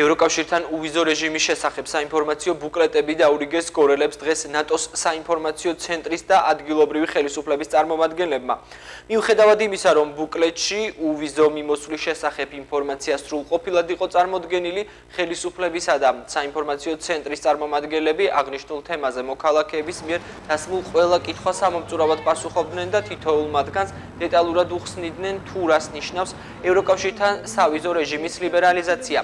ევროკავშირთან უვიზო რეჟიმის შესახებ საინფორმაციო ბუკლეტები დაურიგეს კორელებს დღეს ნატოს საინფორმაციო ცენტრის და ადგილობრივი ხელისუფლების წარმომადგენლებმა. მიუხედავად იმისა, რომ ბუკლეტში უვიზო მიმოსვლის შესახებ ინფორმაცია სრულყოფილად იყო წარმოდგენილი, ხელისუფლებისა და საინფორმაციო ცენტრის წარმომადგენლები აღნიშნულ თემაზე მოქალაქეების მიერ დასმულ ყველა კითხვას ამომწურავად პასუხობდნენ და თითოეულ მათგანს დეტალურად უხსნიდნენ თუ რას ნიშნავს ევროკავშირთან სავიზო რეჟიმის ლიბერალიზაცია.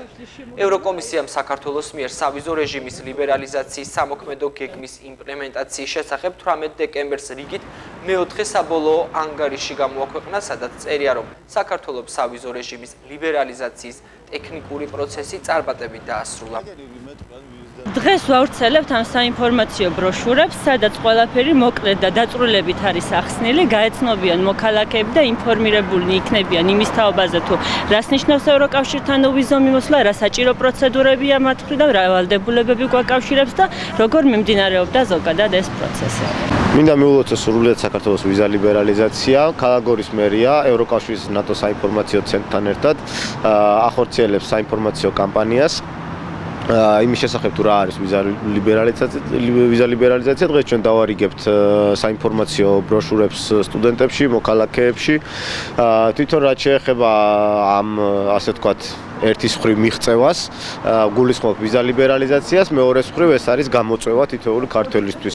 ევროკომისიამ საქართველოს მიერ სავიზო რეჟიმის ლიბერალიზაციის სამოქმედო გეგმის იმპლემენტაციის შესახებ 18 დეკემბერს რიგით მეოთხე საბოლოო ანგარიში გამოაქვეყნა, სადაც წერია, რომ საქართველოს სავიზო რეჟიმის ლიბერალიზაციის ტექნიკური პროცესი წარმატებით დაასრულა. დღეს ვავრცელებთ ამ საინფორმაციო ბროშურებს, სადაც ყველაფერი მოკლედ და დაწვრილებით არის ახსნილი, გაეცნობიან მოქალაქეები და ინფორმირებულნი იქნებიან იმის თაობაზე თუ რას ნიშნავს ევროკავშირთან უვიზო მიმოსვლა, რა საჭირო პროცედურებია მათ მხრიდან, რა ვალდებულებები გვაკავშირებს და როგორ მიმდინარეობდა ზოგადად ეს პროცესი. მინდა მიულოცო სრულიად საქართველოს ვიზა ლიბერალიზაცია, კალაგორის მერია ევროკავშირის ნატო საინფორმაციო ცენტრთან ერთად ახორციელებს საინფორმაციო კამპანიას იმის შესახებ თუ რა არის ვიზა ლიბერალიზაცია ვიზა ლიბერალიზაცია დღეს ჩვენ დავარიგებთ საინფორმაციო ბროშურებს სტუდენტებში, მოქალაქეებში. თვითონ რაც შეეხება ამ ასე ვთქვათ ერთის მხრივ მიღწევას, გულისხმობ ვიზა ლიბერალიზაციას, მეორეს მხრივ ეს არის გამოწვევა თითოეული ქართველისთვის.